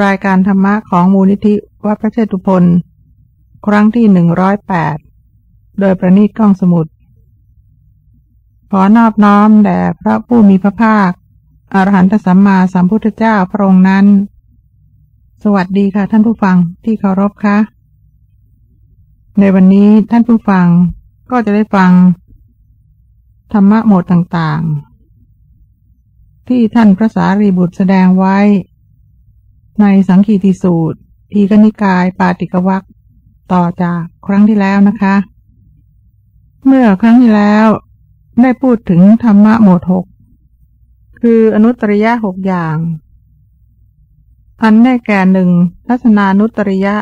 รายการธรรมะของมูลนิธิวัดพระเชตุพนครั้งที่หนึ่งร้อยแปดโดยประนีตกล้องสมุดขอนอบน้อมแด่พระผู้มีพระภาค อรหันตสัมมาสัมพุทธเจ้าพระองค์นั้น สวัสดีค่ะท่านผู้ฟังที่เคารพคะ ในวันนี้ท่านผู้ฟังก็จะได้ฟัง ธรรมะหมดต่างๆ ที่ท่านพระสารีบุตรแสดงไว้ ในสังคีติสูตร ทีกนิกายปาติกวักต่อจากครั้งที่แล้วนะคะ เมื่อครั้งที่แล้วได้พูดถึงธรรมะหมวดหกคืออนุตริยะหกอย่าง อันได้แก่หนึ่งทัศนานุตริยะ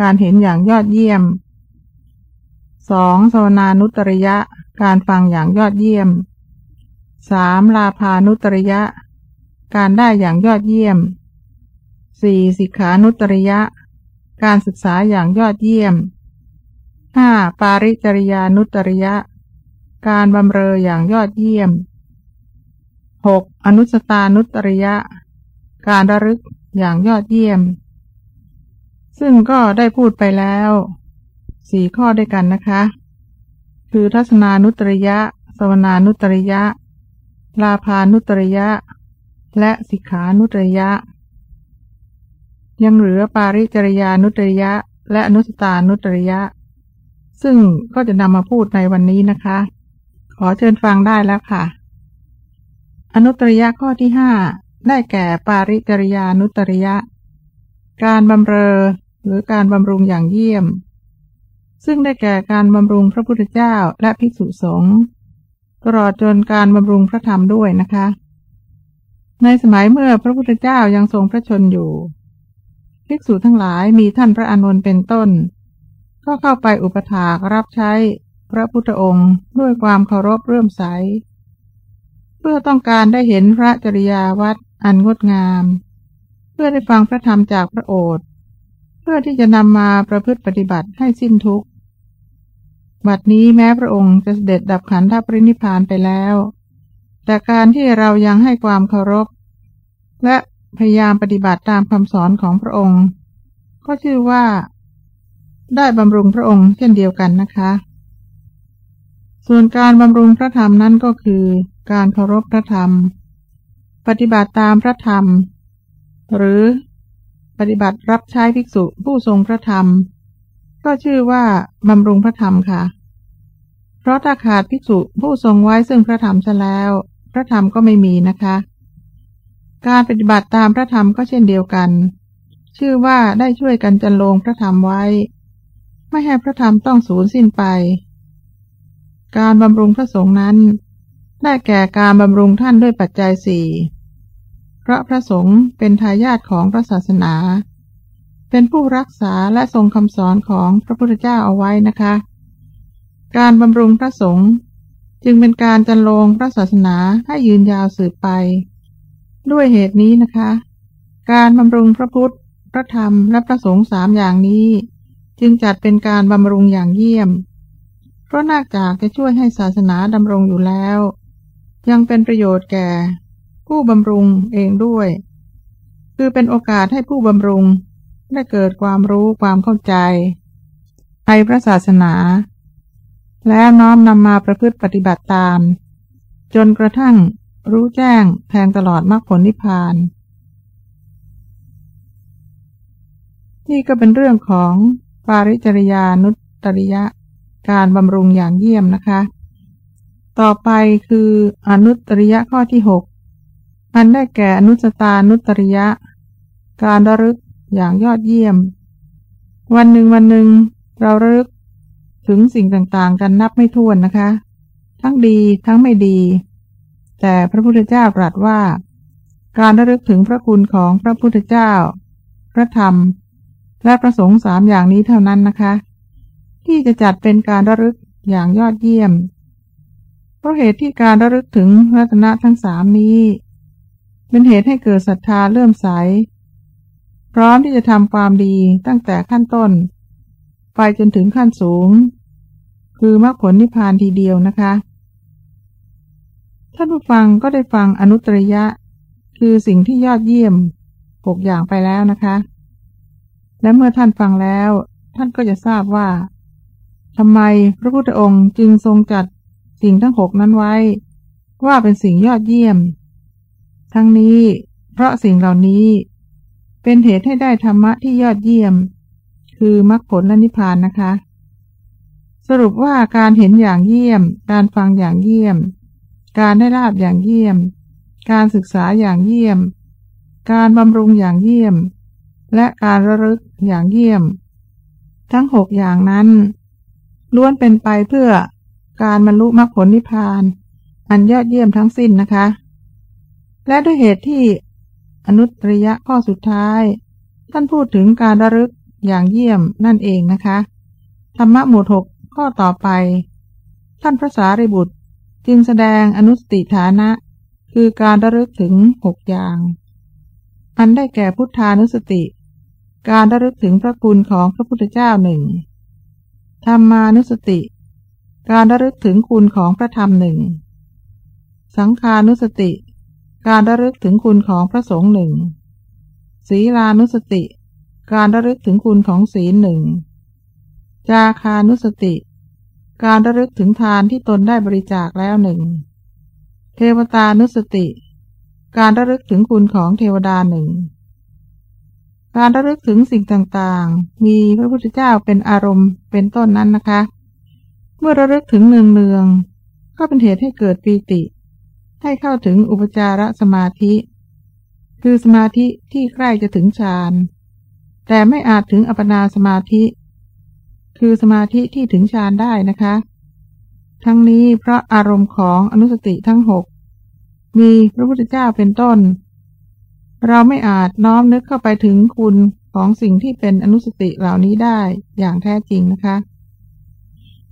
การเห็นอย่างยอดเยี่ยมสองสวนานุตริยะการฟังอย่างยอดเยี่ยมสามลาพานุตริยะ การได้อย่างยอดเยี่ยม สี่สิกขานุตริยะ การศึกษาอย่างยอดเยี่ยมห้าปาริจริยานุตริยะ การบำเรออย่างยอดเยี่ยมหกอนุสตานุตริยะ การระลึกอย่างยอดเยี่ยม ซึ่งก็ได้พูดไปแล้วสี่ข้อด้วยกันนะคะ คือทัศนานุตริยะ สวนานุตริยะ ลาพานุตริยะ และสิกขานุตริยะ ยังเหลือปาริจริยานุตริยะ และอนุสตานุตริยะ ซึ่งก็จะนำมาพูดในวันนี้นะคะ ขอเชิญฟังได้แล้วค่ะ อนุตริยะข้อที่ห้าได้แก่ปาริจริยานุตริยะ การบำเรอหรือการบำรุงอย่างเยี่ยม ซึ่งได้แก่การบำรุงพระพุทธเจ้าและภิกษุสงฆ์ตลอดจนการบำรุงพระธรรมด้วยนะคะ ในสมัยเมื่อพระพุทธเจ้ายังทรงพระชนอยู่ ภิกษุทั้งหลายมีท่านพระอานนท์เป็นต้น ก็เข้าไปอุปถากรับใช้พระพุทธองค์ด้วยความเคารพเรื่มใส เพื่อต้องการได้เห็นพระจริยาวัดอันงดงาม เพื่อได้ฟังพระธรรมจากพระโอษฐ์เพื่อที่จะนำมาประพฤติปฏิบัติให้สิ้นทุกข์บัดนี้แม้พระองค์จะเสด็จดับขันธปรินิพานไปแล้ว แต่การที่เรายังให้ความเคารพ และ พยายามปฏิบัติตามคำสอนของพระองค์ ก็ชื่อว่า ได้บำรุงพระองค์เช่นเดียวกันนะคะ ส่วนการบำรุงพระธรรมนั้นก็คือ การเคารพพระธรรม ปฏิบัติตามพระธรรม หรือปฏิบัติรับใช้ภิกษุผู้ทรงพระธรรม ก็ชื่อว่าบำรุงพระธรรมค่ะ เพราะถ้าขาดภิกษุผู้ทรงไว้ซึ่งพระธรรมซะแล้ว พระธรรมก็ไม่มีนะคะ การปฏิบัติตามพระธรรมก็เช่นเดียวกัน ชื่อว่าได้ช่วยกันจันลงพระธรรมไว้ ไม่ให้พระธรรมต้องสูญสิ้นไป การบำรุงพระสงฆ์นั้น ได้แก่การบำรุงท่านด้วยปัจจัยสี่เพราะพระสงฆ์เป็นทายาทของพระศาสนา เป็นผู้รักษาและทรงคำสอนของพระพุทธเจ้าเอาไว้นะคะ การบำรุงพระสงฆ์จึงเป็นการจันลงพระศาสนาให้ยืนยาวสืบไป ด้วยเหตุนี้นะคะ การบำรุงพระพุทธ พระธรรม และพระสงฆ์สามอย่างนี้ จึงจัดเป็นการบำรุงอย่างเยี่ยม เพราะนอกจากจะช่วยให้ศาสนาดำรงอยู่แล้ว ยังเป็นประโยชน์แก่ ผู้บำรุงเองด้วย คือเป็นโอกาสให้ผู้บำรุงได้เกิดความรู้ความเข้าใจในพระศาสนา แล้วน้อมนำมาประพฤติปฏิบัติตาม จนกระทั่ง รู้แจ้งแทงตลอดมรรคผลนิพพาน นี่ก็เป็นเรื่องของปาริจริยานุตริยะ การบำรุงอย่างเยี่ยมนะคะ ต่อไปคืออนุตริยะข้อที่หกอันได้แก่อนุสตานุตริยะ การระลึกอย่างยอดเยี่ยม วันหนึ่งวันหนึ่งเราระลึกถึงสิ่งต่างๆ กันนับไม่ถ้วนนะคะ ทั้งดีทั้งไม่ดี แต่พระพุทธเจ้าตรัสว่า การระลึกถึงพระคุณของพระพุทธเจ้า พระธรรม และพระสงฆ์สามอย่างนี้เท่านั้นนะคะ ที่จะจัดเป็นการระลึกอย่างยอดเยี่ยม เพราะเหตุที่การระลึกถึงรัตนะทั้งสามนี้ เป็นเหตุให้เกิดศรัทธาเลื่อมใส พร้อมที่จะทำความดีตั้งแต่ขั้นต้น ไปจนถึงขั้นสูง คือมรรคผลนิพพานทีเดียวนะคะ ท่านผู้ฟังก็ได้ฟังอนุตริยะ คือสิ่งที่ยอดเยี่ยมหกอย่างไปแล้วนะคะ และเมื่อท่านฟังแล้ว ท่านก็จะทราบว่าทำไมพระพุทธองค์จึงทรงจัดสิ่งทั้งหกนั้นไว้ ว่าเป็นสิ่งยอดเยี่ยม ทั้งนี้เพราะสิ่งเหล่านี้ เป็นเหตุให้ได้ธรรมะที่ยอดเยี่ยม คือมรรคผลและนิพพานนะคะ สรุปว่าการเห็นอย่างเยี่ยม การฟังอย่างเยี่ยม การได้ลาบอย่างเยี่ยม การศึกษาอย่างเยี่ยม การบำรุงอย่างเยี่ยม และการระลึกอย่างเยี่ยม ทั้งหกอย่างนั้นล้วนเป็นไปเพื่อการบรรลุมรรคผลนิพพาน อันยอดเยี่ยมทั้งสิ้นนะคะ และด้วยเหตุที่อนุตริยะข้อสุดท้าย ท่านพูดถึงการระลึกอย่างเยี่ยมนั่นเองนะคะ ธรรมะหมวดหกข้อต่อไป ท่านพระสารีบุตร จึงแสดงอนุสติฐานะ คือการระลึกถึงหกอย่าง อันได้แก่พุทธานุสติ การระลึกถึงพระคุณของพระพุทธเจ้าหนึ่งธรรมานุสติ การระลึกถึงคุณของพระธรรมหนึ่งสังขานุสติ การระลึกถึงคุณของพระสงฆ์หนึ่งศีลานุสติ การระลึกถึงคุณของศีลหนึ่งจาคานุสติ การระลึกถึงทานที่ตนได้บริจาคแล้วหนึ่ง เทวตานุสติ การระลึกถึงคุณของเทวดาหนึ่ง การระลึกถึงสิ่งต่างๆ มีพระพุทธเจ้าเป็นอารมณ์เป็นต้นนั้นนะคะ เมื่อระลึกถึงเนืองเนืองก็เป็นเหตุให้เกิดปีติ ให้เข้าถึงอุปจารสมาธิ คือสมาธิที่ใกล้จะถึงฌาน แต่ไม่อาจถึงอัปนาสมาธิ คือสมาธิที่ถึงฌานได้นะคะ ทั้งนี้เพราะอารมณ์ของอนุสติทั้งหกมีพระพุทธเจ้าเป็นต้น เราไม่อาจน้อมนึกเข้าไปถึงคุณของสิ่งที่เป็นอนุสติเหล่านี้ได้อย่างแท้จริงนะคะ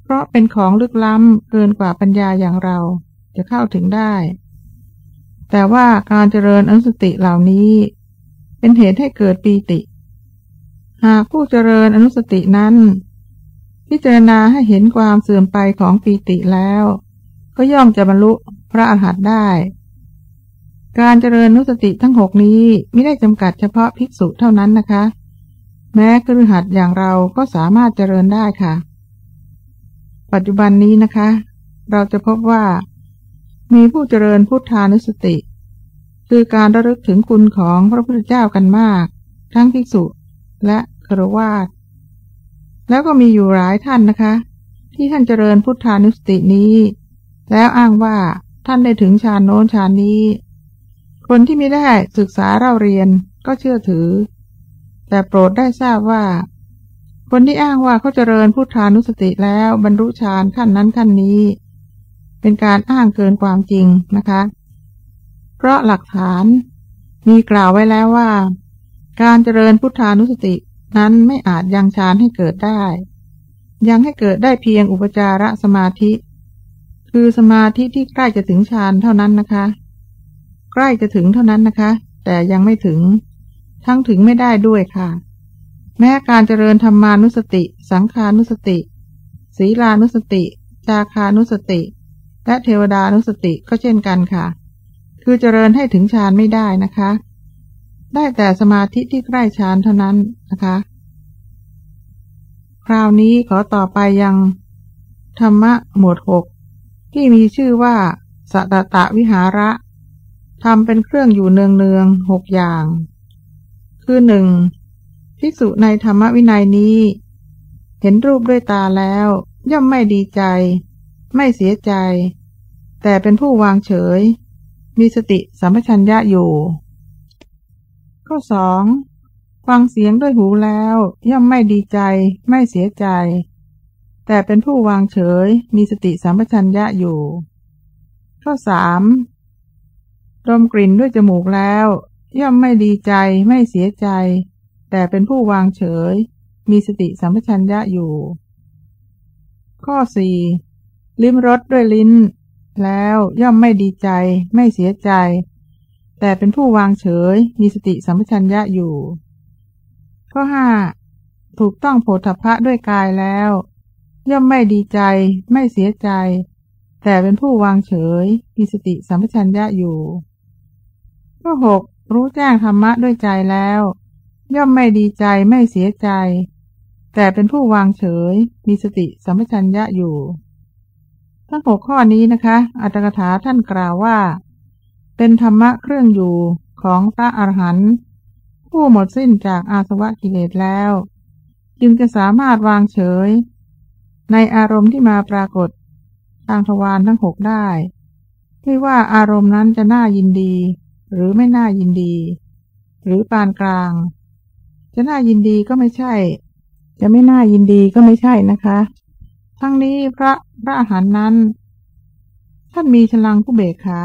เพราะเป็นของลึกล้ำเกินกว่าปัญญาอย่างเราจะเข้าถึงได้ แต่ว่าการเจริญอนุสติเหล่านี้ เป็นเหตุให้เกิดปีติ หากผู้เจริญอนุสตินั้น พิจารณาให้เห็นความเสื่อมไปของปีติแล้ว ก็ย่อมจะบรรลุพระอรหันต์ได้ การเจริญนุสติทั้งหกนี้ไม่ได้จำกัดเฉพาะภิกษุเท่านั้นนะคะ แม้ครือหัดอย่างเราก็สามารถเจริญได้ค่ะ ปัจจุบันนี้นะคะ เราจะพบว่า มีผู้เจริญพุทธานุสติ คือการระลึกถึงคุณของพระพุทธเจ้ากันมาก ทั้งภิกษุและครวาส แล้วก็มีอยู่หลายท่านนะคะ ที่ท่านเจริญพุทธานุสตินี้ แล้วอ้างว่าท่านได้ถึงฌานโน้นฌานนี้ คนที่ไม่ได้ศึกษาเล่าเรียนก็เชื่อถือ แต่โปรดได้ทราบว่า คนที่อ้างว่าเขาเจริญพุทธานุสติแล้วบรรลุฌานขั้นนั้นขั้นนี้ เป็นการอ้างเกินความจริงนะคะ เพราะหลักฐานมีกล่าวไว้แล้วว่า การเจริญพุทธานุสติ นั้นไม่อาจยังฌานให้เกิดได้ ยังให้เกิดได้เพียงอุปจารสมาธิ คือสมาธิที่ใกล้จะถึงฌานเท่านั้นนะคะ ใกล้จะถึงเท่านั้นนะคะ แต่ยังไม่ถึง ทั้งถึงไม่ได้ด้วยค่ะ แม้การเจริญธรรมานุสติ สังขานุสติ ศีลานุสติ จาคานุสติ และเทวดานุสติก็เช่นกันค่ะ คือเจริญให้ถึงฌานไม่ได้นะคะ ได้แต่สมาธิที่ใกล้ฌานเท่านั้นนะคะ คราวนี้ขอต่อไปยังธรรมะหมวดหกที่มีชื่อว่าสัตตะวิหาระทำเป็นเครื่องอยู่เนืองเนืองหกอย่าง คือหนึ่งภิกษุในธรรมวินัยนี้ เห็นรูปด้วยตาแล้ว ย่อมไม่ดีใจ ไม่เสียใจ แต่เป็นผู้วางเฉย มีสติสัมปชัญญะอยู่ ข้อสองฟังเสียงด้วยหูแล้ว ย่อมไม่ดีใจ ไม่เสียใจ แต่เป็นผู้วางเฉย มีสติสัมปชัญญะอยู่ ข้อสามดมกลิ่นด้วยจมูกแล้ว ย่อมไม่ดีใจ ไม่เสียใจ แต่เป็นผู้วางเฉย มีสติสัมปชัญญะอยู่ ข้อสี่ลิ้มรสด้วยลิ้น แล้วย่อมไม่ดีใจ ไม่เสียใจ แต่เป็นผู้วางเฉย มีสติสัมปชัญญะอยู่ ข้อห้าถูกต้องโผฏฐะด้วยกายแล้ว ย่อมไม่ดีใจ ไม่เสียใจ แต่เป็นผู้วางเฉย มีสติสัมปชัญญะอยู่ ข้อหกรู้แจ้งธรรมะด้วยใจแล้ว ย่อมไม่ดีใจไม่เสียใจ แต่เป็นผู้วางเฉย มีสติสัมปชัญญะอยู่ ทั้งหกข้อนี้นะคะ อัตถกถาท่านกล่าวว่า เป็นธรรมะเครื่องอยู่ของพระอรหันต์ผู้หมดสิ้นจากอาสวะกิเลสแล้ว จึงจะสามารถวางเฉย ในอารมณ์ที่มาปรากฏทางทวารทั้งหกได้ ไม่ว่าอารมณ์นั้นจะน่ายินดี หรือไม่น่ายินดี หรือปานกลาง จะน่ายินดีก็ไม่ใช่ จะไม่น่ายินดีก็ไม่ใช่นะคะ ทั้งนี้พระพระอาหารนั้น ท่านมีฉลังผู้เบกขา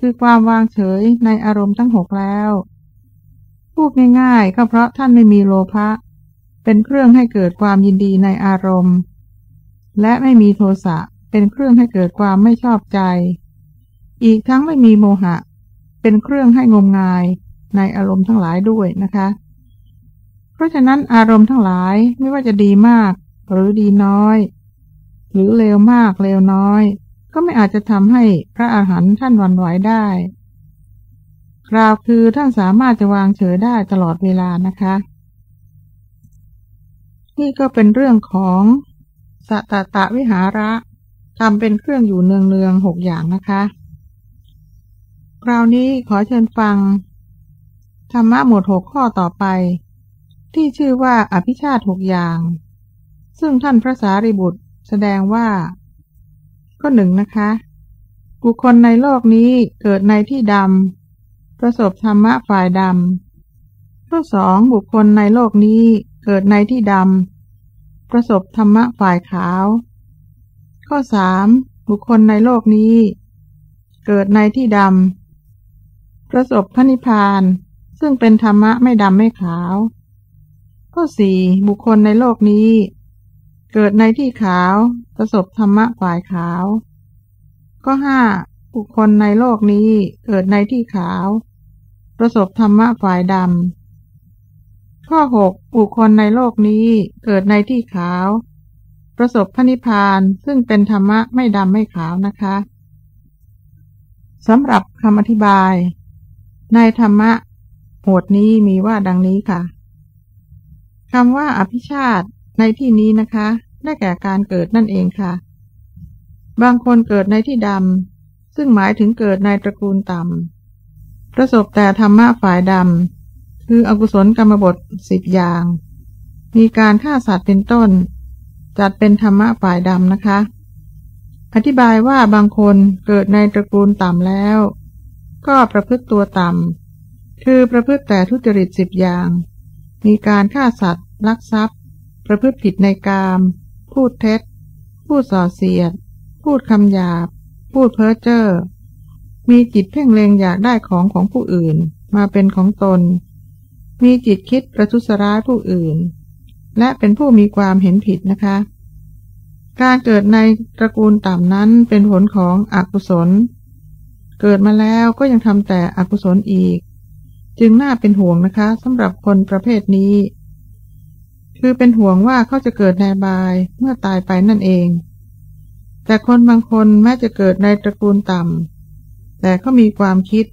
คือความวางเฉยในอารมณ์ทั้งหกแล้ว พูดง่ายๆ ก็เพราะท่านไม่มีโลภะ เป็นเครื่องให้เกิดความยินดีในอารมณ์ และไม่มีโทสะ เป็นเครื่องให้เกิดความไม่ชอบใจ อีกทั้งไม่มีโมหะ เป็นเครื่องให้งมงายในอารมณ์ทั้งหลายด้วยนะคะ เพราะฉะนั้นอารมณ์ทั้งหลายไม่ว่าจะดีมาก หรือดีน้อย หรือเลวมากเลวน้อย ก็ไม่อาจจะทำให้พระอาหารท่านวันไหวได้กล่าวคือท่านสามารถจะวางเฉยได้ตลอดเวลานะคะ นี่ก็เป็นเรื่องของสตตะวิหาระทำเป็นเครื่องอยู่เนืองๆหกอย่างนะคะคราวนี้ขอเชิญฟัง ธรรมะหมวดหกข้อต่อไป ที่ชื่อว่าอภิชาติหกอย่าง ซึ่งท่านพระสารีบุตรแสดงว่า ก็หนึ่งนะคะ บุคคลในโลกนี้เกิดในที่ดำประสบธรรมะฝ่ายดำข้อสองบุคคลในโลกนี้เกิดในที่ดำประสบธรรมะฝ่ายขาว ข้อสามบุคคลในโลกนี้ เกิดในที่ดำประสบพระนิพพาน ซึ่งเป็นธรรมะไม่ดำไม่ขาว ข้อสี่บุคคลในโลกนี้ เกิดในที่ขาว ประสบธรรมะฝ่ายขาวข้อห้าบุคคลในโลกนี้เกิดในที่ขาว ประสบธรรมะฝ่ายดำ ข้อหกบุคคลในโลกนี้เกิดในที่ขาว ประสบพระนิพพานซึ่งเป็นธรรมะไม่ดำไม่ขาวนะคะสำหรับคำอธิบาย ในธรรมะหมวดนี้มีว่าดังนี้ค่ะคำว่าอภิชาติ ในที่นี้นะคะ ได้แก่การเกิดนั่นเองค่ะ บางคนเกิดในที่ดำ ซึ่งหมายถึงเกิดในตระกูลต่ำ ประสบแต่ธรรมะฝ่ายดำ คืออกุศลกรรมบทสิบอย่าง มีการฆ่าสัตว์เป็นต้น จัดเป็นธรรมะฝ่ายดำนะคะ อธิบายว่าบางคนเกิดในตระกูลต่ำแล้ว ก็ประพฤติตัวต่ำ คือประพฤติแต่ทุจริตสิบอย่าง มีการฆ่าสัตว์ ลักทรัพย์ ประพฤติผิดในกาม พูดเท็จ พูดส่อเสียด พูดคำหยาบ พูดเพ้อเจ้อ มีจิตเพ่งเลงอยากได้ของของผู้อื่น มาเป็นของตน มีจิตคิดประทุษร้ายผู้อื่น และเป็นผู้มีความเห็นผิดนะคะ การเกิดในตระกูลต่ำนั้นเป็นผลของอกุศล เกิดมาแล้วก็ยังทำแต่อกุศลอีก จึงน่าเป็นห่วงนะคะสำหรับคนประเภทนี้ คือเป็นห่วงว่าเขาจะเกิดในบายเมื่อตายไปนั่นเอง แต่คนบางคนแม้จะเกิดในตระกูลต่ำแต่เขามีความคิด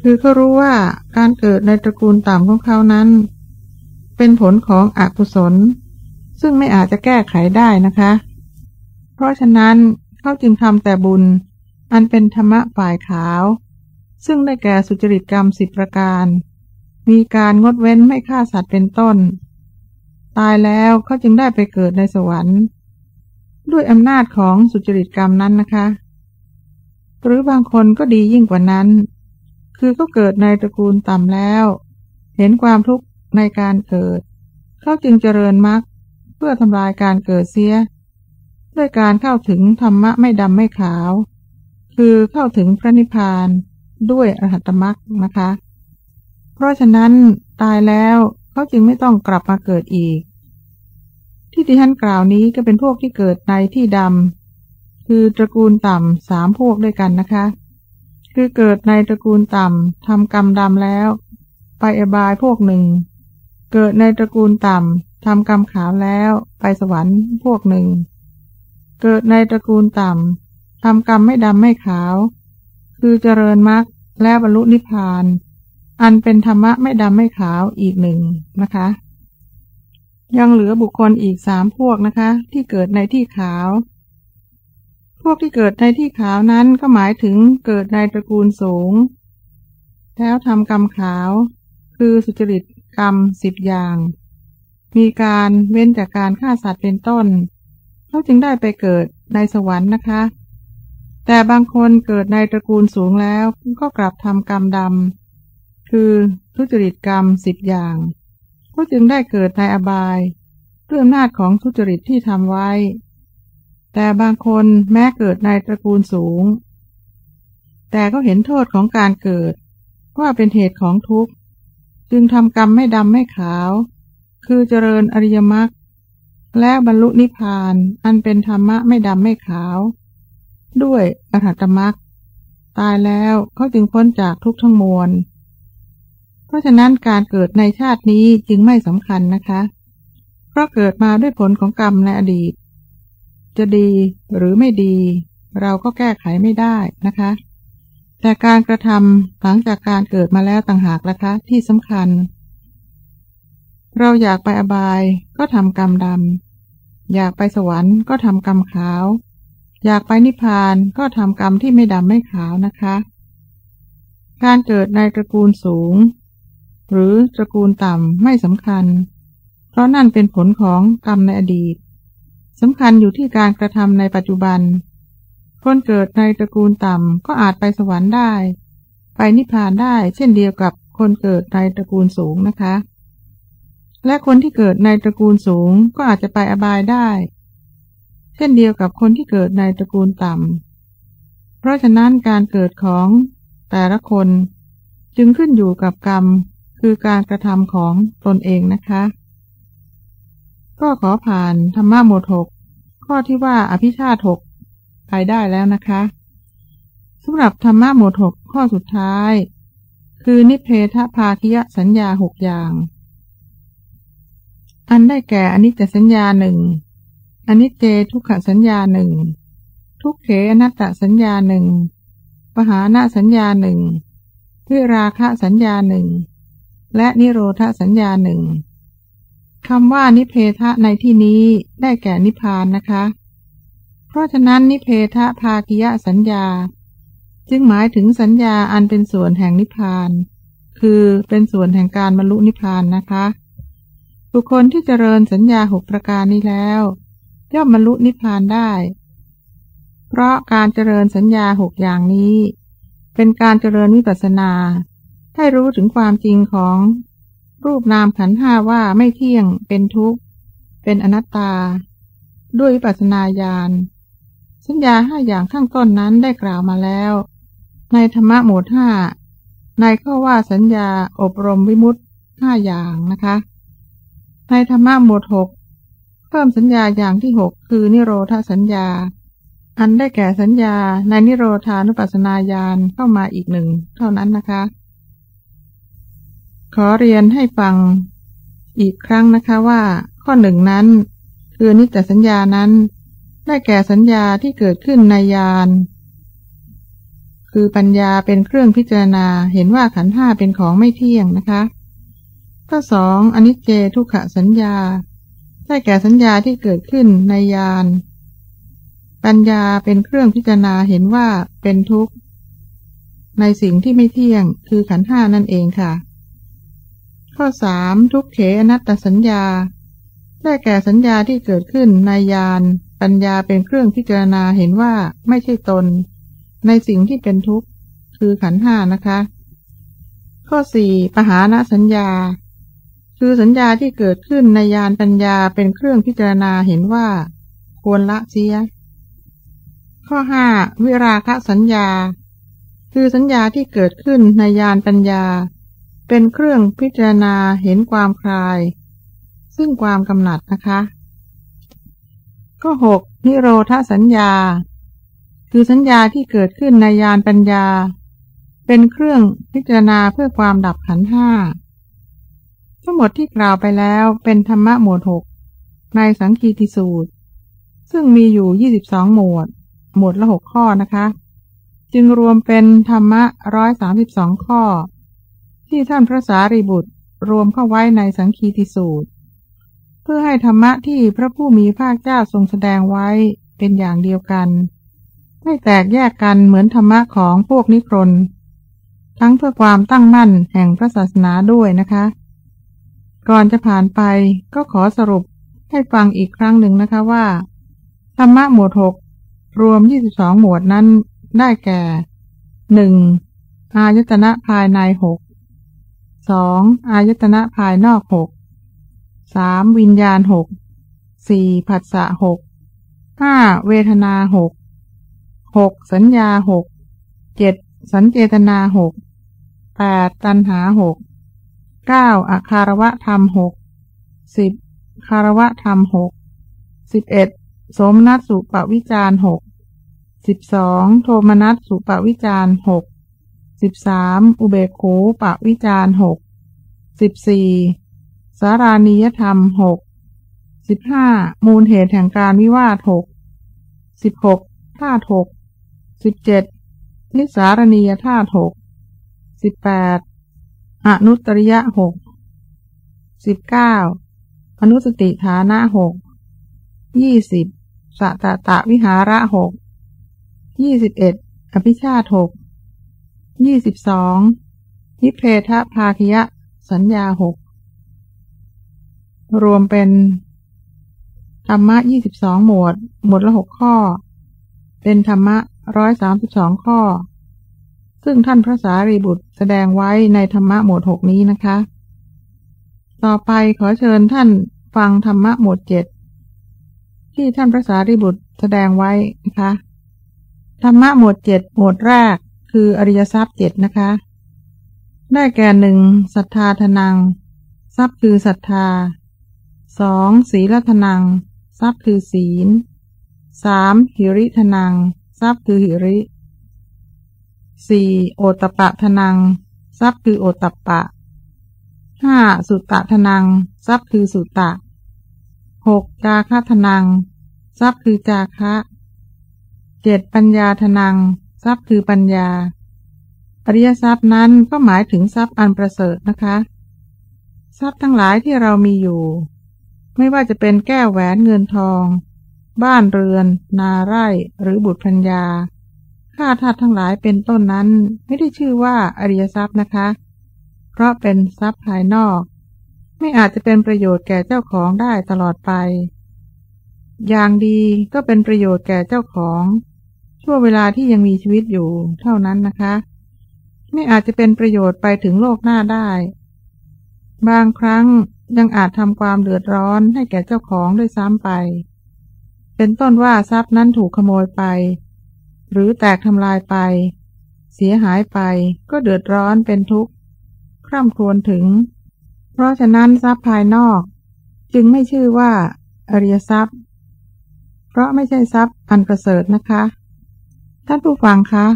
คือเขารู้ว่าการเกิดในตระกูลต่ำของเขานั้น เป็นผลของอกุศล ซึ่งไม่อาจจะแก้ไขได้นะคะ เพราะฉะนั้นเขาจึงทำแต่บุญ อันเป็นธรรมะฝ่ายขาว ซึ่งได้แก่สุจริตกรรมสิบประการ มีการงดเว้นไม่ฆ่าสัตว์เป็นต้น ตายแล้วเขาจึงได้ไปเกิดในสวรรค์ ด้วยอำนาจของสุจริตกรรมนั้นนะคะ หรือบางคนก็ดียิ่งกว่านั้น คือเขาเกิดในตระกูลต่ำแล้ว เห็นความทุกข์ในการเกิด เขาจึงเจริญมรรคเพื่อทำลายการเกิดเสีย ด้วยการเข้าถึงธรรมะไม่ดำไม่ขาว คือเข้าถึงพระนิพพานด้วยอรหัตมรักนะคะ เพราะฉะนั้นตายแล้ว เขาจึงไม่ต้องกลับมาเกิดอีก ที่ที่ท่นกล่าวนี้ก็เป็นพวกที่เกิดในที่ดำคือตระกูลต่ำสามพวกด้วยกันนะคะ คือเกิดในตระกูลต่ำทำกรรมดำแล้ว ไปอบายพวกหนึ่ง เกิดในตระกูลต่ำทำกรรมขาวแล้ว ไปสวรรค์พวกหนึ่ง เกิดในตระกูลต่ำทำกรรมไม่ดำไม่ขาว คือเจริญมรรคและบรรลุนิพพาน อันเป็นธรรมะไม่ดำไม่ขาวอีกหนึ่งนะคะ ยังเหลือบุคคลอีกสามพวกนะคะ ที่เกิดในที่ขาว พวกที่เกิดในที่ขาวนั้นก็หมายถึงเกิดในตระกูลสูง แล้วทำกรรมขาว คือสุจริตกรรมสิบอย่าง มีการเว้นจากการฆ่าสัตว์เป็นต้นเขาจึงได้ไปเกิดในสวรรค์นะคะ แต่บางคนเกิดในตระกูลสูงแล้วก็กลับทำกรรมดำ คือทุจริตกรรมสิบอย่าง ก็จึงได้เกิดในอบายด้วยอำนาจของทุจริตที่ทำไว้ แต่บางคนแม้เกิดในตระกูลสูง แต่ก็เห็นโทษของการเกิด ว่าเป็นเหตุของทุกข์ จึงทำกรรมไม่ดำไม่ขาว คือเจริญอริยมรรคและบรรลุนิพพานอันเป็นธรรมะไม่ดำไม่ขาว ด้วยอรหัตมรรคตายแล้วเขาจึงพ้นจากทุกข์ทั้งมวล ราะฉะนั้นการเกิดในชาตินี้จึงไม่สำคัญนะคะ เพราะเกิดมาด้วยผลของกรรมในอดีต จะดีหรือไม่ดี เราก็แก้ไขไม่ได้นะคะ แต่การกระทำหลังจากการเกิดมาแล้วต่างหากนะคะ ที่สำคัญ เราอยากไปอบายก็ทำกรรมดำอยากไปสวรรค์ก็ทำกรรมขาว อยากไปนิพพานก็ทำกรรมที่ไม่ดำไม่ขาวนะคะ การเกิดในตระกูลสูง หรือตระกูลต่ำไม่สำคัญ เพราะนั่นเป็นผลของกรรมในอดีตสำคัญอยู่ที่การกระทำในปัจจุบัน คนเกิดในตระกูลต่ำก็อาจไปสวรรค์ได้ ไปนิพพานได้เช่นเดียวกับคนเกิดในตระกูลสูงนะคะ และคนที่เกิดในตระกูลสูงก็อาจจะไปอบายได้ เช่นเดียวกับคนที่เกิดในตระกูลต่ำเพราะฉะนั้นการเกิดของแต่ละคนจึงขึ้นอยู่กับกรรม คือการกระทำของตนเองนะคะ ก็ขอผ่านธรรมะหมดหกข้อที่ว่าอภิชาติหกไปได้แล้วนะคะสำหรับธรรมะหมดหกข้อสุดท้าย คือนิเพทภาคิยสัญญาหกอย่าง อันได้แก่อนิจจสัญญาหนึ่งอนิจเจทุกขสัญญาหนึ่งทุกเขอนัตตสัญญาหนึ่งปหาณสัญญาหนึ่งวิราคะสัญญาหนึ่ง และนิโรธสัญญาหนึ่งคำว่านิเพทะในที่นี้ได้แก่นิพานนะคะ เพราะฉะนั้นนิเพทะภากิยะสัญญา จึงหมายถึงสัญญาอันเป็นส่วนแห่งนิพาน คือเป็นส่วนแห่งการบรรลุนิพานนะคะ บุคคลที่เจริญสัญญาหกประการนี้แล้ว ย่อมบรรลุนิพานได้ เพราะการเจริญสัญญาหกอย่างนี้ เป็นการเจริญวิปัสสนา ให้รู้ถึงความจริงของรูปนามขันห้าว่าไม่เที่ยงเป็นทุกข์ เป็นอนัตตา ด้วยปัสสนาญาณสัญญาห้าอย่างข้างต้นนั้นได้กล่าวมาแล้ว ในธรรมะหมวดห้าในข้อว่าสัญญาอบรมวิมุตห้าอย่างนะคะ ในธรรมะหมวดหกเพิ่มสัญญาอย่างที่หกคือนิโรธสัญญา อันได้แก่สัญญาในนิโรธานุปัสสนาญาณเข้ามาอีกหนึ่งเท่านั้นนะคะ ขอเรียนให้ฟังอีกครั้งนะคะว่า ข้อหนึ่งนั้น คือนิจสัญญานั้น ได้แก่สัญญาที่เกิดขึ้นในญาณคือปัญญาเป็นเครื่องพิจารณาเห็นว่าขันห้าเป็นของไม่เที่ยงนะคะ ข้อสองอนิจเจทุกขสัญญา ได้แก่สัญญาที่เกิดขึ้นในยานปัญญาเป็นเครื่องพิจารณาเห็นว่าเป็นทุกข์ ในสิ่งที่ไม่เที่ยงคือขันห้านั่นเองค่ะ ข้อสามทุกเขอนัตตสัญญา ได้แก่สัญญาที่เกิดขึ้นในยานปัญญาเป็นเครื่องพิจารณาเห็นว่าไม่ใช่ตน ในสิ่งที่เป็นทุกข์ คือขันห้านะคะ ข้อสี่ปหาณสัญญา คือสัญญาที่เกิดขึ้นในยานปัญญาเป็นเครื่องพิจารณาเห็นว่า ควรละเสีย ข้อห้าวิราคะสัญญา คือสัญญาที่เกิดขึ้นในยานปัญญา เป็นเครื่องพิจารณาเห็นความคลาย ซึ่งความกำหนัดนะคะข้อหกนิโรธสัญญา คือสัญญาที่เกิดขึ้นในยานปัญญา เป็นเครื่องพิจารณาเพื่อความดับขันห้าทั้งหมดที่กล่าวไปแล้วเป็นธรรมะหมวดหกในสังคีติสูตร ซึ่งมีอยู่ยี่สิบสองหมวด หมวดละหกข้อนะคะ จึงรวมเป็นธรรมะร้อยสามสิบสองข้อ ที่ท่านพระสารีบุตรรวมเข้าไว้ในสังคีติสูตร เพื่อให้ธรรมะที่พระผู้มีภาคเจ้าทรงแสดงไว้เป็นอย่างเดียวกัน ไม่แตกแยกกันเหมือนธรรมะของพวกนิครนทั้งเพื่อความตั้งมั่นแห่งพระศาสนาด้วยนะคะ ก่อนจะผ่านไปก็ขอสรุปให้ฟังอีกครั้งหนึ่งนะคะว่า ธรรมะหมวดหกรวมยี่สิบสองหมวดนั้นได้แก่หนึ่งอายตนะภายในหก สองอายตนะภายนอกหกสามวิญญาณหกสี่ผัสสะหกห้าเวทนาหกหกสัญญาหกเจ็ดสัญเจตนาหกแปดตัณหาหกเก้าอาคารวะธรรมหกสิบคารวะธรรมหกสิบเอ็ดสมนัสสุปวิจารหกสิบสองโทมนัสสุปวิจารหก สิบสามอุเบกขูปวิจารหกสิบสี่สารานิยธรรมหกสิบห้ามูลเหตุแห่งการวิวาทหกสิบหกธาตุหกสิบเจ็ดนิสารณียธาตุหกสิบแปดอนุตริยะหกสิบเก้าอนุสติฐานะหกยี่สิบสัตตะวิหาระหกยี่สิบเอ็ดอภิชาติหก ยี่สิบสองนิเพทภาคยะ สัญญาหกรวมเป็นธรรมะยี่สิบสองหมวด หมวดละหกข้อ เป็นธรรมะร้อยสามสิบสองข้อ ซึ่งท่านพระสารีบุตรแสดงไว้ในธรรมะหมวดหกนี้นะคะ ต่อไปขอเชิญท่านฟังธรรมะหมวดเจ็ดที่ท่านพระสารีบุตรแสดงไว้นะคะ ธรรมะหมวดเจ็ดหมวดแรก คืออริยทรัพย์เจ็ดนะคะ ได้แก่หนึ่งศรัทธาทนัง ทรัพย์คือศรัทธาสองศีลทนัง ทรัพย์คือศีลสามหิริทนัง ทรัพย์คือหิริสี่โอตปะทนัง ทรัพย์คือโอตปะห้าสุตตะทนัง ทรัพย์คือสุตตะหกจาคะทนัง ทรัพย์คือจาคะเจ็ดปัญญาทนัง ทรัพย์คือปัญญา อริยทรัพย์นั้นก็หมายถึงทรัพย์อันประเสริฐนะคะ ทรัพย์ทั้งหลายที่เรามีอยู่ ไม่ว่าจะเป็นแก้วแหวนเงินทอง บ้านเรือน นาไร่หรือบุตรพัญญาข้าทาสทั้งหลายเป็นต้นนั้นไม่ได้ชื่อว่าอริยทรัพย์นะคะ เพราะเป็นทรัพย์ภายนอก ไม่อาจจะเป็นประโยชน์แก่เจ้าของได้ตลอดไป อย่างดีก็เป็นประโยชน์แก่เจ้าของ ช่วงเวลาที่ยังมีชีวิตอยู่เท่านั้นนะคะ ไม่อาจจะเป็นประโยชน์ไปถึงโลกหน้าได้ บางครั้งยังอาจทำความเดือดร้อนให้แก่เจ้าของด้วยซ้ำไป เป็นต้นว่าทรัพย์นั้นถูกขโมยไป หรือแตกทำลายไป เสียหายไปก็เดือดร้อนเป็นทุกข์คร่ำครวญถึง เพราะฉะนั้นทรัพย์ภายนอก จึงไม่ชื่อว่าอริยทรัพย์ เพราะไม่ใช่ทรัพย์อันประเสริฐนะคะ ท่านผู้ฟังคะ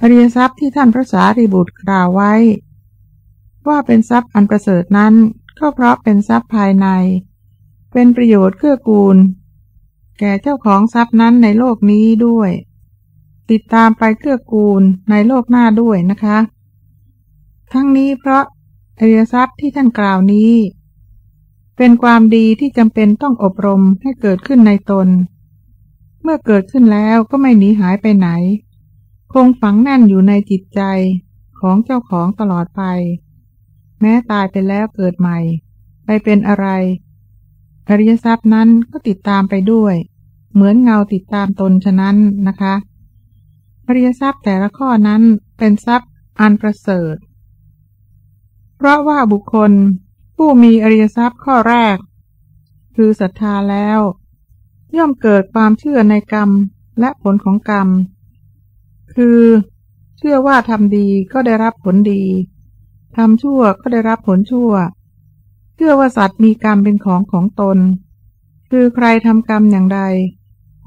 อริยทรัพย์ที่ท่านพระสารีบุตรกล่าวไว้ ว่าเป็นทรัพย์อันประเสริฐนั้นก็เพราะเป็นทรัพย์ภายใน เป็นประโยชน์เกื้อกูล แก่เจ้าของทรัพย์นั้นในโลกนี้ด้วย ติดตามไปเกื้อกูลในโลกหน้าด้วยนะคะ ทั้งนี้เพราะอริยทรัพย์ที่ท่านกล่าวนี้ เป็นความดีที่จำเป็นต้องอบรมให้เกิดขึ้นในตน เมื่อเกิดขึ้นแล้วก็ไม่หนีหายไปไหน คงฝังแน่นอยู่ในจิตใจของเจ้าของตลอดไป แม้ตายไปแล้วเกิดใหม่ ไปเป็นอะไรอริยทรัพย์นั้นก็ติดตามไปด้วย เหมือนเงาติดตามตนฉะนั้นนะคะอริยทรัพย์แต่ละข้อนั้นเป็นทรัพย์อันประเสริฐ เพราะว่าบุคคลผู้มีอริยทรัพย์ข้อแรก คือศรัทธาแล้ว ย่อมเกิดความเชื่อในกรรมและผลของกรรม คือเชื่อว่าทำดีก็ได้รับผลดีทำชั่วก็ได้รับผลชั่ว เชื่อว่าสัตว์มีกรรมเป็นของของตน คือใครทำกรรมอย่างใด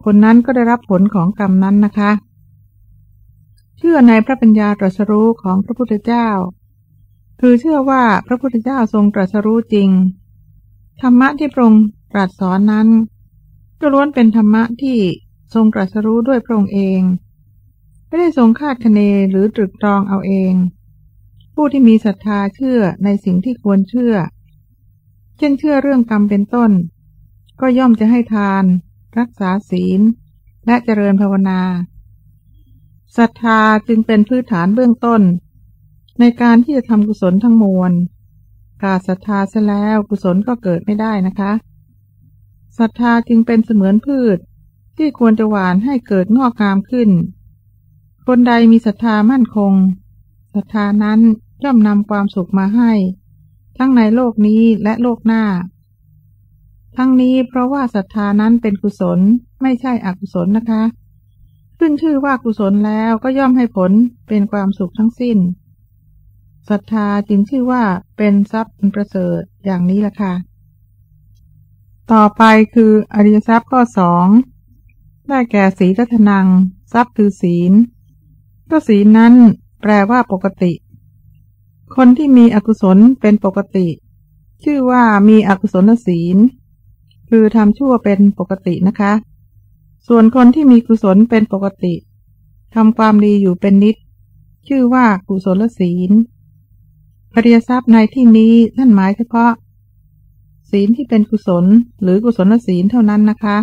คนนั้นก็ได้รับผลของกรรมนั้นนะคะ เชื่อในพระปัญญาตรัสรู้ของพระพุทธเจ้า คือเชื่อว่าพระพุทธเจ้าทรงตรัสรู้จริง ธรรมะที่พระองค์ตรัสสอนนั้น ก็ล้วนเป็นธรรมะที่ทรงตรัสรู้ด้วยพระองค์เอง ไม่ได้ทรงคาดคะเนหรือตรึกตรองเอาเอง ผู้ที่มีศรัทธาเชื่อในสิ่งที่ควรเชื่อ เช่นเชื่อเรื่องกรรมเป็นต้น ก็ย่อมจะให้ทาน รักษาศีล และเจริญภาวนาศรัทธาจึงเป็นพื้นฐานเบื้องต้น ในการที่จะทำกุศลทั้งมวลกาศรัทธาเสแล้วกุศลก็เกิดไม่ได้นะคะ ศรัทธาจึงเป็นเสมือนพืช ที่ควรจะหวานให้เกิดงอกงามขึ้น คนใดมีศรัทธามั่นคงศรัทธานั้นย่อมนำความสุขมาให้ ทั้งในโลกนี้และโลกหน้า ทั้งนี้เพราะว่าศรัทธานั้นเป็นกุศลไม่ใช่อกุศลนะคะ ขึ้นชื่อว่ากุศลแล้วก็ย่อมให้ผลเป็นความสุขทั้งสิ้นศรัทธาจึงชื่อว่าเป็นทรัพย์ประเสริฐอย่างนี้ละค่ะ ต่อไปคืออริยทรัพย์ข้อสองได้แก่สีลัทนัง ทรัพย์คือศีลก็ศีลนั้นแปลว่าปกติ คนที่มีอกุศลเป็นปกติ ชื่อว่ามีอกุศลศีล คือทำชั่วเป็นปกตินะคะ ส่วนคนที่มีกุศลเป็นปกติทำความดีอยู่เป็นนิด ชื่อว่ากุศลศีลอริยทรัพย์ในที่นี้ท่านหมายเฉพาะ ศีลที่เป็นกุศล หรือกุศลศีลเท่านั้นนะคะ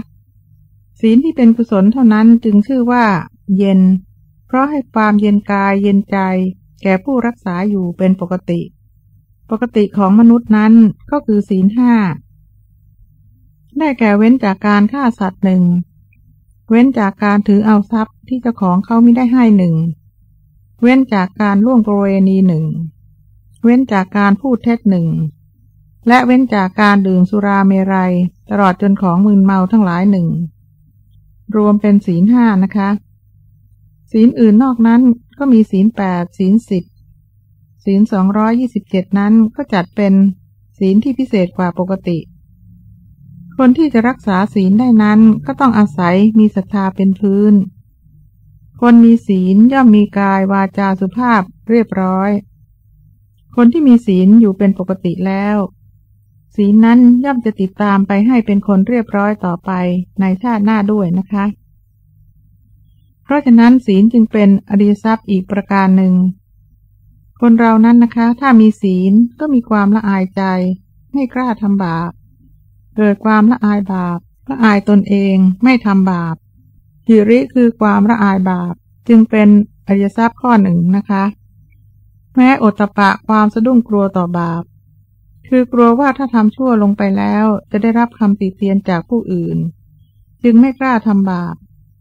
ศีลที่เป็นกุศลเท่านั้นจึงชื่อว่า เย็น เพราะให้ความเย็นกายเย็นใจ แก่ผู้รักษาอยู่เป็นปกติ ปกติของมนุษย์นั้นก็คือศีลห้าได้แก่เว้นจากการฆ่าสัตว์หนึ่ง เว้นจากการถือเอาทรัพย์ที่เจ้าของเขาไม่ได้ให้หนึ่ง เว้นจากการล่วงประเวณีหนึ่ง เว้นจากการพูดเท็จหนึ่ง และเว้นจากการดื่มสุราเมรัย ตลอดจนของมึนเมาทั้งหลายหนึ่ง รวมเป็นศีลห้านะคะ ศีลอื่นนอกนั้นก็มีศีลแปดศีลสิบศีลสองร้อยยี่สิบเจ็ดนั้นก็จัดเป็นศีลที่พิเศษกว่าปกติ คนที่จะรักษาศีลได้นั้นก็ต้องอาศัยมีศรัทธาเป็นพื้น คนมีศีลย่อมมีกายวาจาสุภาพเรียบร้อย คนที่มีศีลอยู่เป็นปกติแล้ว ศีลนั้นย่อมจะติดตามไปให้เป็นคนเรียบร้อยต่อไปในชาติหน้าด้วยนะคะ เพราะฉะนั้นศีลจึงเป็นอริยทรัพย์อีกประการหนึ่ง คนเรานั้นนะคะ ถ้ามีศีลก็มีความละอายใจ ไม่กล้าทำบาป เกิดความละอายบาปละอายตนเองไม่ทำบาปหิริคือความละอายบาป จึงเป็นอริยทรัพย์ข้อหนึ่งนะคะ แม้อตปะความสะดุ้งกลัวต่อบาป คือกลัวว่าถ้าทำชั่วลงไปแล้ว จะได้รับคำติเตียนจากผู้อื่น จึงไม่กล้าทำบาป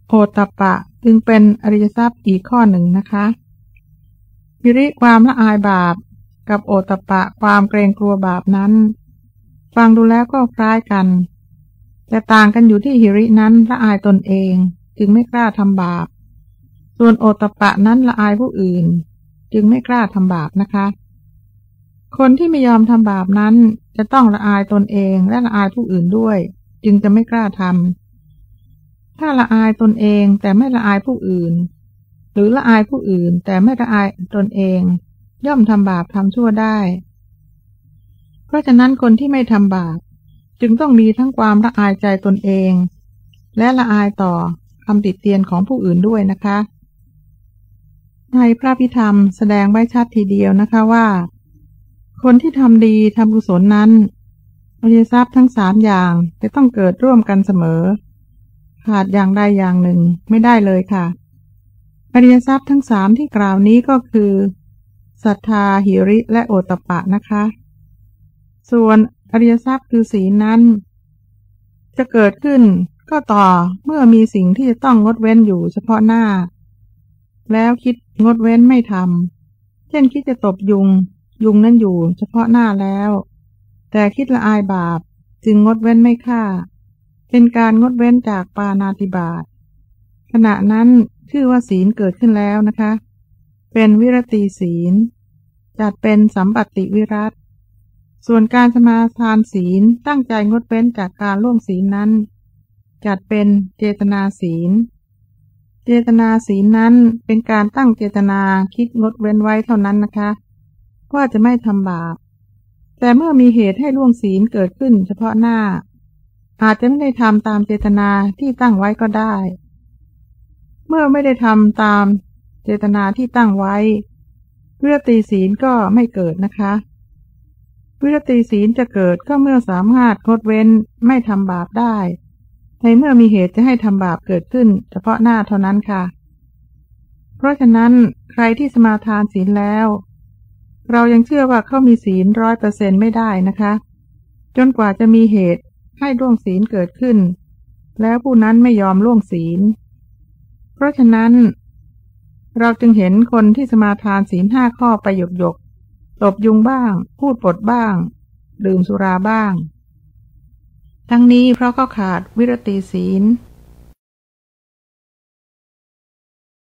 โอตปะจึงเป็นอริยทรัพย์อีกข้อหนึ่งนะคะฮิริความละอายบาป กับโอตปะความเกรงกลัวบาปนั้น ฟังดูแล้วก็คล้ายกัน แต่ต่างกันอยู่ที่ฮิรินั้นละอายตนเอง จึงไม่กล้าทำบาป ส่วนโอตปะนั้นละอายผู้อื่น จึงไม่กล้าทำบาปนะคะ คนที่ไม่ยอมทำบาปนั้น จะต้องละอายตนเองและละอายผู้อื่นด้วย จึงจะไม่กล้าทำถ้าละอายตนเองแต่ไม่ละอายผู้อื่น หรือละอายผู้อื่นแต่ไม่ละอายตนเอง ย่อมทำบาปทำชั่วได้ เพราะฉะนั้นคนที่ไม่ทำบาป จึงต้องมีทั้งความละอายใจตนเอง และละอายต่อคำติดเตียนของผู้อื่นด้วยนะคะในพระพิธรรมแสดงไว้ชัดทีเดียวนะคะว่า คนที่ทำดีทำกุศลนั้นอริยทรัพย์ทั้งสามอย่างจะต้องเกิดร่วมกันเสมอ ขาดอย่างใดอย่างหนึ่งไม่ได้เลยค่ะอริยทรัพย์ทั้งสามที่กล่าวนี้ก็คือศรัทธาหิริและโอตปะนะคะ ส่วนอริยทรัพย์คือศีนั้น จะเกิดขึ้นก็ต่อเมื่อมีสิ่งที่จะต้องงดเว้นอยู่เฉพาะหน้า แล้วคิดงดเว้นไม่ทำเช่นคิดจะตบยุง ยุงนั้นอยู่เฉพาะหน้าแล้ว แต่คิดละอายบาปจึงงดเว้นไม่ฆ่า เป็นการงดเว้นจากปานาติบาตขณะนั้นชื่อว่าศีลเกิดขึ้นแล้วนะคะ เป็นวิรติศีล จัดเป็นสัมปติวิรัตส่วนการสมาทานศีลตั้งใจงดเว้นจากการล่วงศีลนั้น จัดเป็นเจตนาศีล เจตนาศีลนั้นเป็นการตั้งเจตนาคิดงดเว้นไว้เท่านั้นนะคะ ว่าจะไม่ทำบาป แต่เมื่อมีเหตุให้ล่วงศีลเกิดขึ้นเฉพาะหน้า อาจจะไม่ได้ทำตามเจตนาที่ตั้งไว้ก็ได้ เมื่อไม่ได้ทำตามเจตนาที่ตั้งไว้ วิรติศีลก็ไม่เกิดนะคะ วิรติศีลจะเกิดก็เมื่อสามารถงดเว้นไม่ทำบาปได้ ในเมื่อมีเหตุจะให้ทำบาปเกิดขึ้น เฉพาะหน้าเท่านั้นค่ะ เพราะฉะนั้นใครที่สมาทานศีลแล้ว เรายังเชื่อว่าเขามีศีลร้อยเปอร์เซ็นไม่ได้นะคะ จนกว่าจะมีเหตุให้ล่วงศีลเกิดขึ้น แล้วผู้นั้นไม่ยอมล่วงศีล เพราะฉะนั้น เราจึงเห็นคนที่สมาทานศีลห้าข้อไปหยกหยกตบยุงบ้าง พูดปดบ้าง ดื่มสุราบ้าง ทั้งนี้เพราะเขาขาดวิรติศีล